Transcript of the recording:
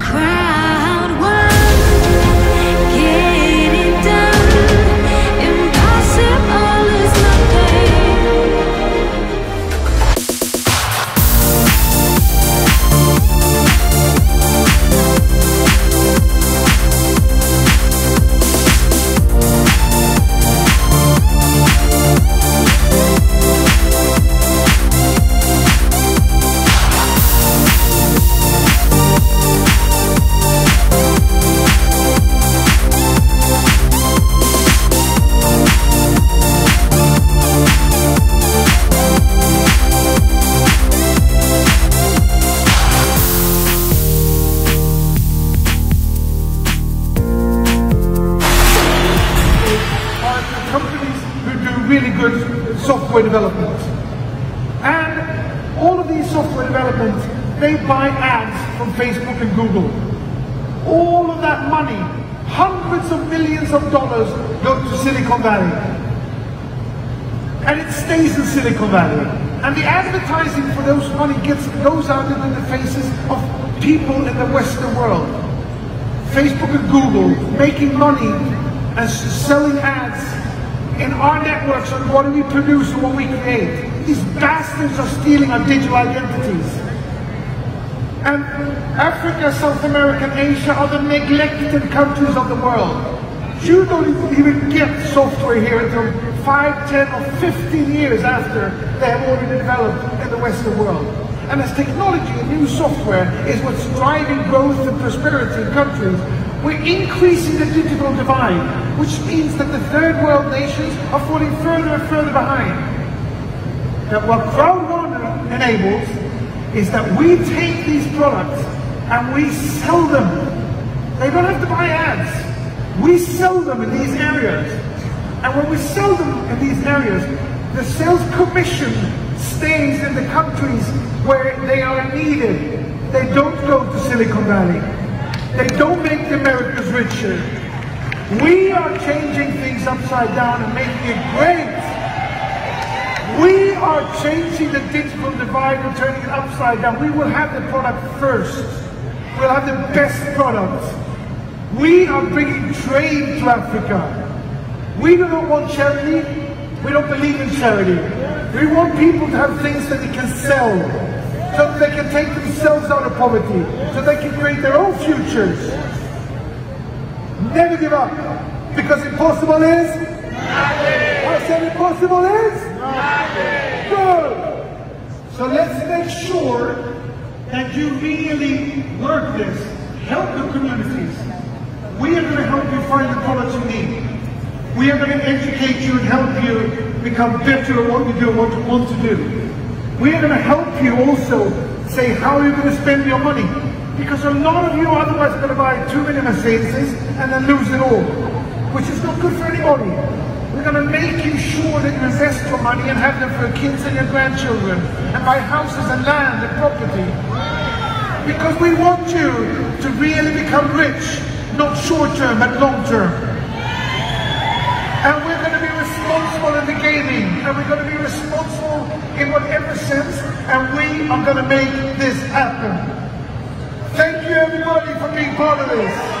Crowd really good software development. And all of these software development, they buy ads from Facebook and Google. All of that money, hundreds of millions of dollars, go to Silicon Valley. And it stays in Silicon Valley. And the advertising for those money gets goes out into the faces of people in the Western world. Facebook and Google making money and selling ads in our networks on what we produce and what we create. These bastards are stealing our digital identities. And Africa, South America, and Asia are the neglected countries of the world. You don't even get software here until 5, 10, or 15 years after they have already developed in the Western world. And as technology and new software is what's driving growth and prosperity in countries, we're increasing the digital divide, which means that the third world nations are falling further and further behind that what Crowd1 enables is that we take these products and we sell them. They don't have to buy ads. We sell them in these areas. And when we sell them in these areas, the sales commission stays in the countries where they are needed. They don't go to Silicon Valley. They don't make the Americans richer. We are changing things upside down and making it great. We are changing the digital divide and turning it upside down. We will have the product first. We'll have the best product. We are bringing trade to Africa. We do not want charity. We don't believe in charity. We want people to have things that they can sell so that they can take themselves out of poverty, so they can create their own futures. Never give up because impossible is Nothing. I said impossible is Nothing. Good. So let's make sure that you really work this. Help the communities. We are going to help you find the products you need. We are going to educate you and help you become better at what you do and what you want to do. We are going to help you also say how you're going to spend your money. Because a lot of you are otherwise going to buy too many Mercedes and then lose it all, which is not good for anybody. We're going to make you sure that you invest your money and have them for your kids and your grandchildren and buy houses and land and property. Because we want you to really become rich, not short term but long term. And we're responsible in the gaming, and we're going to be responsible in whatever sense, and we are going to make this happen. Thank you everybody for being part of this.